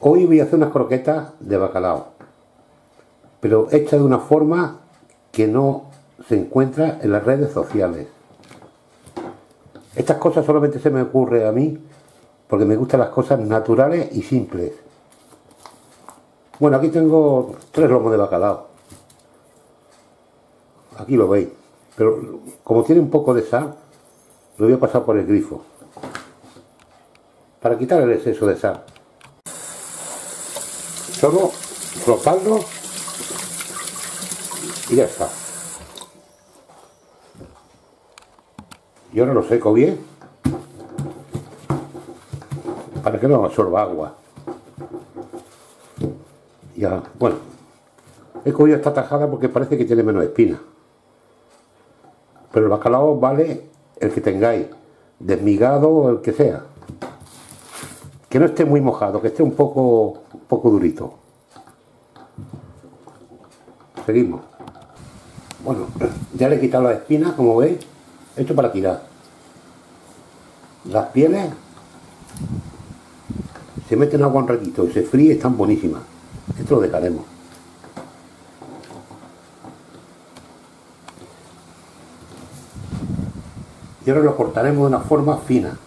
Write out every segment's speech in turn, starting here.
Hoy voy a hacer unas croquetas de bacalao, pero hechas de una forma que no se encuentra en las redes sociales. Estas cosas solamente se me ocurre a mí porque me gustan las cosas naturales y simples. Bueno, aquí tengo tres lomos de bacalao. Aquí lo veis. Pero como tiene un poco de sal, lo voy a pasar por el grifo. Para quitar el exceso de sal solo frotarlo y ya está. Y ahora lo seco bien para que no absorba agua. Ya, bueno, he cogido esta tajada porque parece que tiene menos espina. Pero el bacalao vale el que tengáis, desmigado o el que sea. Que no esté muy mojado, que esté un poco poco durito. Seguimos. Bueno, ya le he quitado las espinas, como veis. Esto para tirar. Las pieles se meten en agua un ratito y se fríe, están buenísimas. Esto lo dejaremos. Y ahora lo cortaremos de una forma fina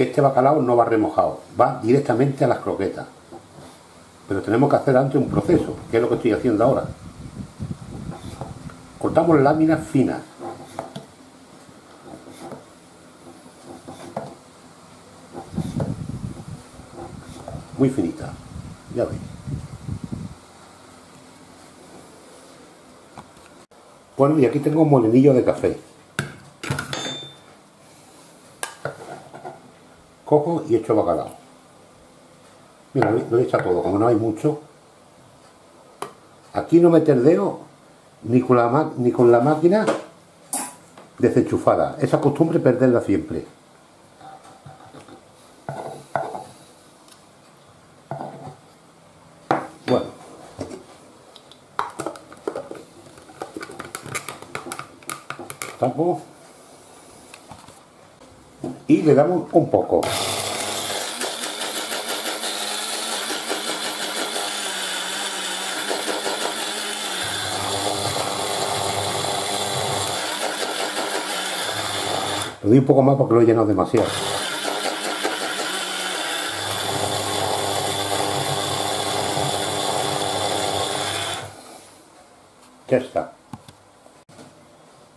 porque este bacalao no va remojado, va directamente a las croquetas. Pero tenemos que hacer antes un proceso, que es lo que estoy haciendo ahora. Cortamos láminas finas. Muy finitas, ya veis. Bueno, y aquí tengo un molinillo de café. Cojo y echo bacalao. Mira, lo he hecho todo, como no hay mucho. Aquí no me terdeo ni con la, ni con la máquina desenchufada. Esa costumbre perderla siempre. Bueno. Tapo y le damos un poco. Lo doy un poco más porque lo he llenado demasiado. Ya está.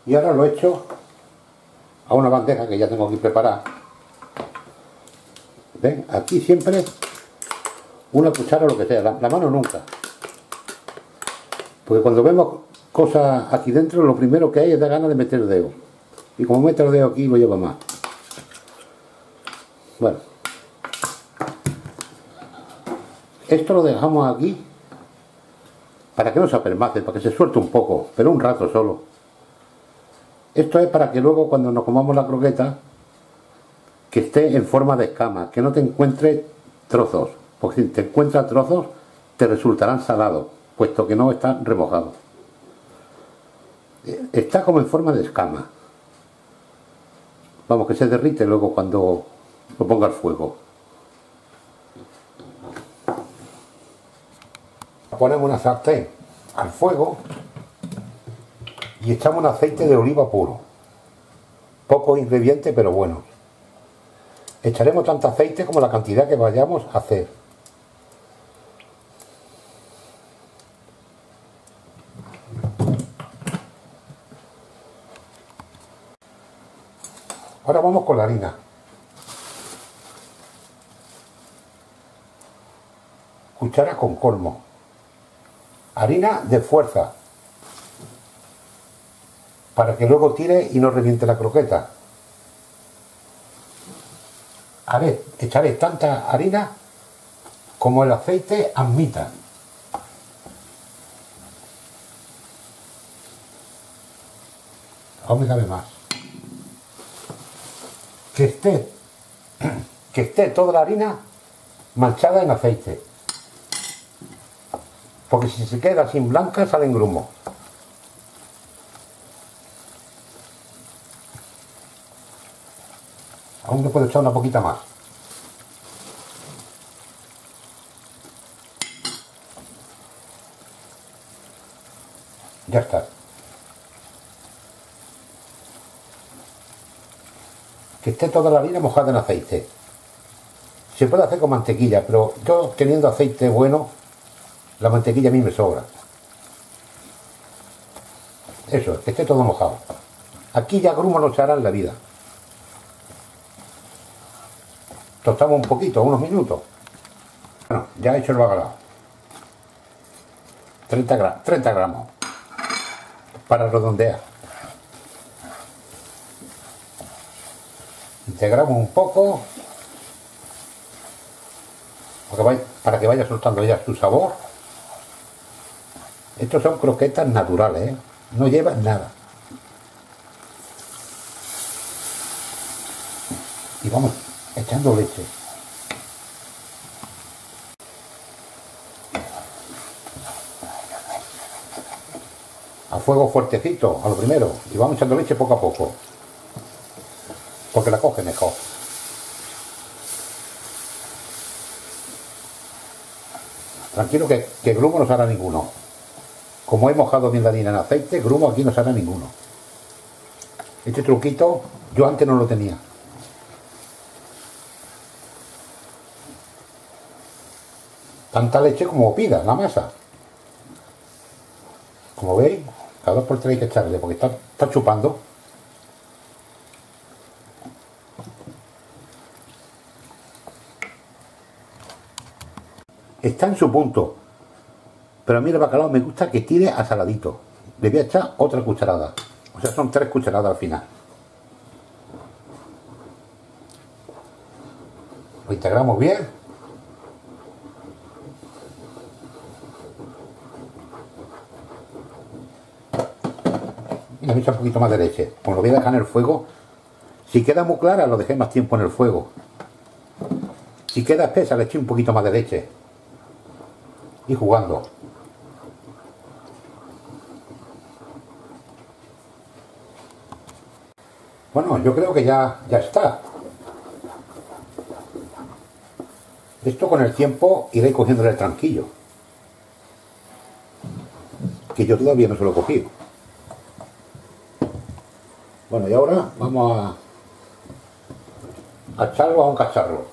Y ahora lo he hecho a una bandeja que ya tengo aquí preparada. ¿Ven? Aquí siempre una cuchara o lo que sea, la, mano nunca. Porque cuando vemos cosas aquí dentro, lo primero que hay es dar ganas de meter el dedo. Y como meto el dedo aquí, lo lleva más. Bueno. Esto lo dejamos aquí para que no se apermace, para que se suelte un poco, pero un rato solo. Esto es para que luego cuando nos comamos la croqueta, que esté en forma de escama, que no te encuentre trozos, porque si te encuentras trozos, te resultarán salados, puesto que no están remojados. Está como en forma de escama. Vamos, que se derrite luego cuando lo ponga al fuego. Ponemos una sartén al fuego y echamos un aceite de oliva puro. Poco ingrediente, pero bueno. Echaremos tanto aceite como la cantidad que vayamos a hacer. Ahora vamos con la harina. Cuchara con colmo. Harina de fuerza, para que luego tire y no reviente la croqueta. Haré, echaré tanta harina como el aceite admita. Aún me cabe más. Que esté, que esté toda la harina manchada en aceite. Porque si se queda sin blanca salen grumos. aún le puedo echar una poquita más. Ya está. Que esté toda la harina mojada en aceite. Se puede hacer con mantequilla, pero yo teniendo aceite bueno, la mantequilla a mí me sobra. Eso, que esté todo mojado. Aquí ya grumos no se la vida. Tostamos un poquito, unos minutos. Bueno, ya he hecho el bacalao. 30, 30 gramos. Para redondear. Integramos un poco. Para que vaya soltando ya su sabor. Estos son croquetas naturales, ¿eh? no llevan nada. Y vamos echando leche. A fuego fuertecito, a lo primero, y vamos echando leche poco a poco. Porque la coge mejor. Tranquilo que, que grumo no hará ninguno. Como he mojado bien la harina en aceite, grumo aquí no hará ninguno. Este truquito yo antes no lo tenía. Tanta leche como pida la masa. Como veis, cada dos por tres hay que echarle porque está, está chupando. Está en su punto. Pero a mí el bacalao me gusta que tire a saladito. Le voy a echar otra cucharada. O sea, son tres cucharadas al final. Lo integramos bien. Y le echo un poquito más de leche. Como lo voy a dejar en el fuego, si queda muy clara lo dejé más tiempo en el fuego. Si queda espesa le eché un poquito más de leche. Y jugando. Bueno, yo creo que ya, ya está. Esto con el tiempo iré cogiéndole el tranquillo. Que yo todavía no se lo he cogido. Y ahora vamos a, echarlo a un cacharro.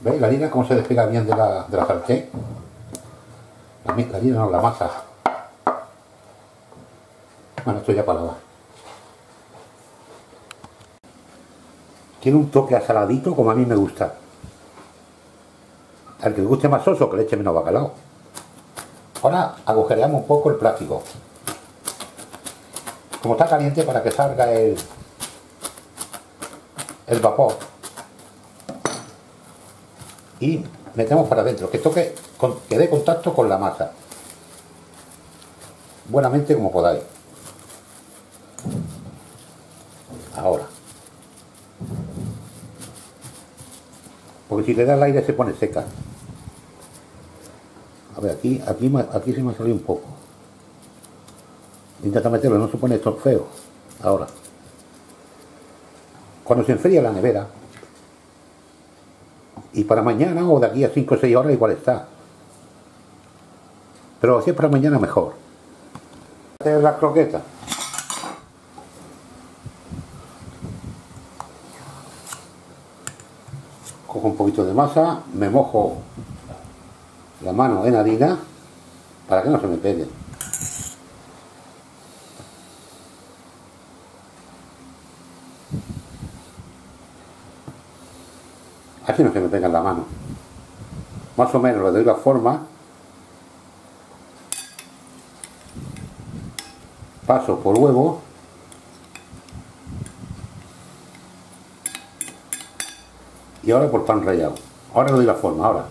¿Veis la harina cómo se despega bien de la, de la sartén? La, la harina no, la masa. Bueno, esto ya lavar. Tiene un toque asaladito como a mí me gusta. Al que le guste más soso, que le eche menos bacalao. Ahora agujereamos un poco el plástico como está caliente para que salga el, el vapor. Y metemos para adentro que toque que dé contacto con la masa. Buenamente como podáis. Ahora. Porque si le da el aire se pone seca. A ver aquí aquí, aquí se me ha salido un poco Intenta meterlo, no se pone esto feo. Ahora. Cuando se enfría la nevera, y para mañana o de aquí a 5 o 6 horas igual está. Pero si es para mañana mejor. La croqueta. Cojo un poquito de masa, me mojo la mano en harina para que no se me pegue. Se me pega en la mano. Más o menos le doy la forma. Paso por huevo. Y ahora por pan rallado. Ahora le doy la forma, ahora.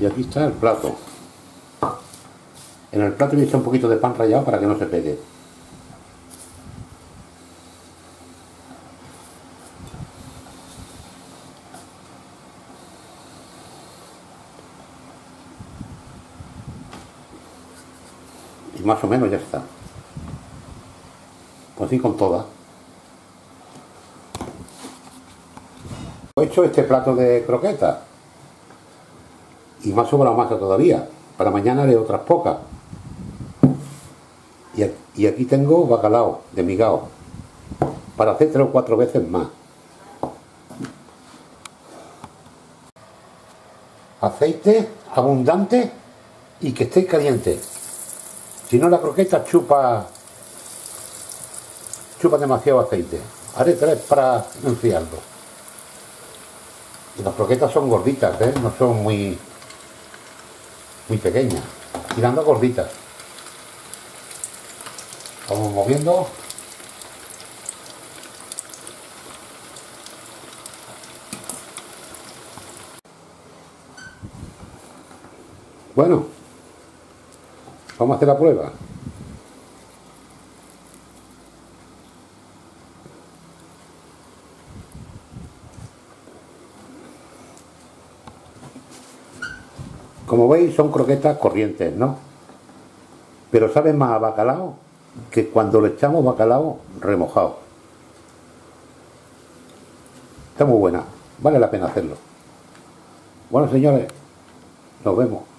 Y aquí está el plato. En el plato he un poquito de pan rallado para que no se pegue. Más o menos ya está. Pues así con todas. He hecho este plato de croquetas. Y más sobra masa todavía. Para mañana haré otras pocas. Y, aquí tengo bacalao de migao. Para hacer tres o cuatro veces más. Aceite abundante y que esté caliente. Si no la croqueta chupa chupa demasiado aceite. Haré tres para enfriarlo. Y las croquetas son gorditas, ¿eh? no son muy muy pequeñas, tirando gorditas. Vamos moviendo. Bueno, vamos a hacer la prueba. Como veis son croquetas corrientes, ¿no? Pero saben más a bacalao que cuando le echamos bacalao remojado. Está muy buena, vale la pena hacerlo. Bueno señores, nos vemos.